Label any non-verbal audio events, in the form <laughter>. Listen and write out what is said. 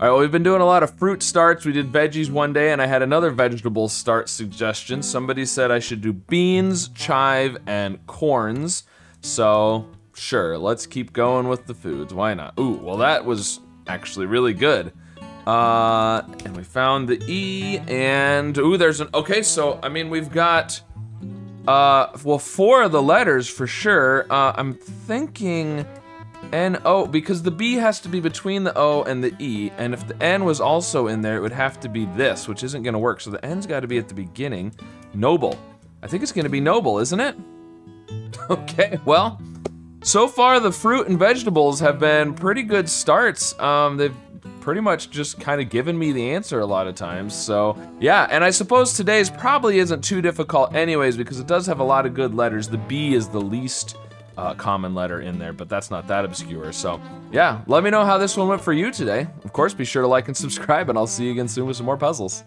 All right, well, we've been doing a lot of fruit starts. We did veggies one day, and I had another vegetable start suggestion. Somebody said I should do beans, chive, and corns. So, sure, let's keep going with the foods. Why not? Ooh, well, that was actually really good. Uh, and we found the E, and ooh, there's an, okay, so, I mean, we've got, uh, well, four of the letters for sure. Uh, I'm thinking N O because the B has to be between the O and the E, and if the N was also in there, it would have to be this, which isn't gonna work. So the N's got to be at the beginning. Noble. I think it's gonna be noble, isn't it? <laughs> okay, well, so far the fruit and vegetables have been pretty good starts. Um, they've pretty much just kind of given me the answer a lot of times. So yeah, and I suppose today's probably isn't too difficult anyways because it does have a lot of good letters. The B is the least uh, common letter in there, but that's not that obscure. So yeah, let me know how this one went for you today. Of course, be sure to like and subscribe and I'll see you again soon with some more puzzles.